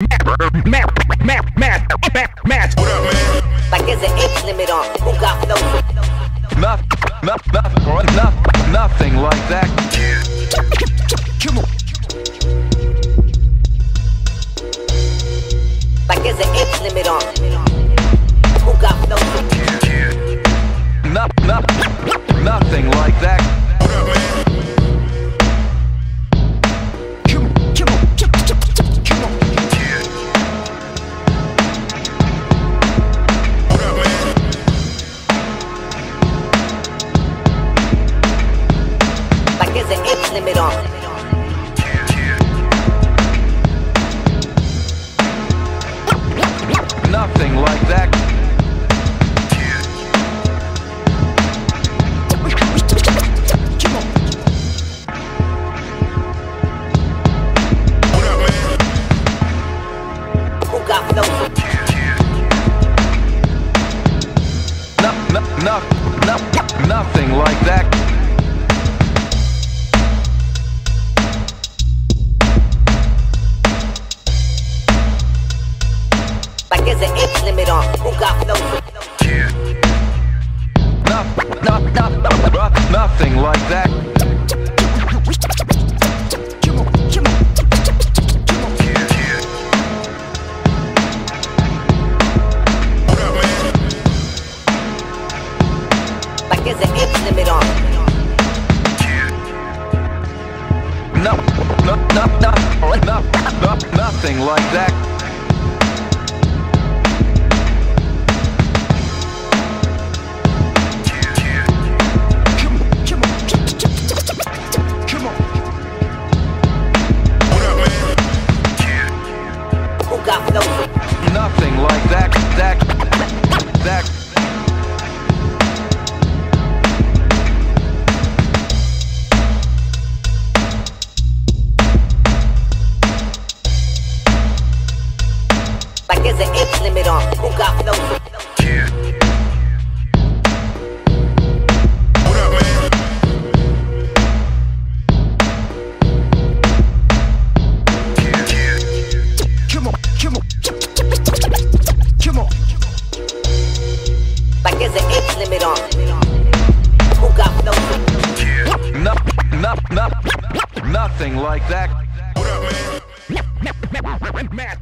What up, man? Like there's an age limit on who got flow. Noth, noth, noth, noth, nothing like that. Come on. Like there's an age limit on who got flow. Noth, noth, nothing like that. Limit on. Nothing like that. Come on. What there's an age limit on who got flow. No, no, no, no, nothing like that. Like there's an age limit on. No, no, no, no, no, no, nothing like that. Like there's an age limit on who got flow. What up, man? Come on, come on, come on. Like there's an age limit on who got flow. No, no, no, nothing like that. What up, man?